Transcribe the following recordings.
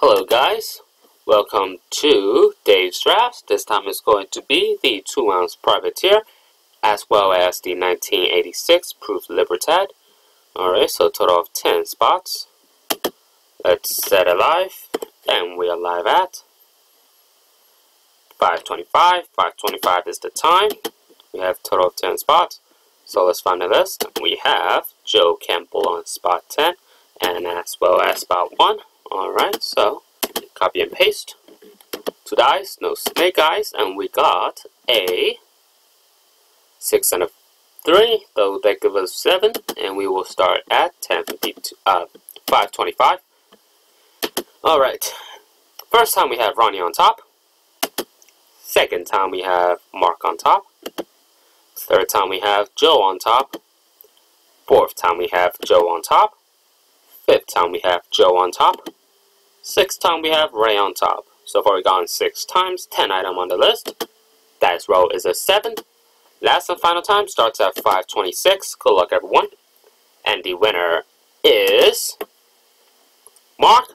Hello guys, welcome to Dave's Drafts. This time it's going to be the 2 ounce privateer as well as the 1986 Proof Libertad. Alright, so total of 10 spots. Let's set it live, and we are live at 525. 525 is the time. We have total of 10 spots. So let's find the list. We have Joe Campbell on spot 10 and as well as spot 1. Alright, so copy and paste. Two dice, no snake eyes, and we got a 6 and a 3, so that gives us 7, and we will start at 1052, uh, 525. Alright, first time we have Ronnie on top. Second time we have Mark on top. Third time we have Joe on top. Fourth time we have Joe on top. Fifth time we have Joe on top. Sixth time we have Ray on top. So far we've gone six times, 10 item on the list. Dice roll is a 7. Last and final time starts at 526. Good luck everyone. And the winner is Mark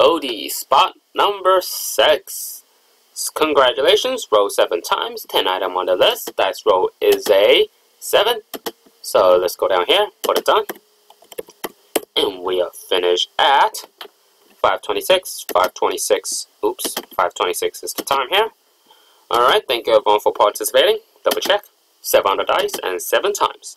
Odie, spot number 6. Congratulations, roll 7 times, 10 item on the list. Dice roll is a 7. So let's go down here, put it done. And we are finished at 526, 526, oops, 526 is the time here. Alright, thank you everyone for participating. Double check, 7 on the dice and 7 times.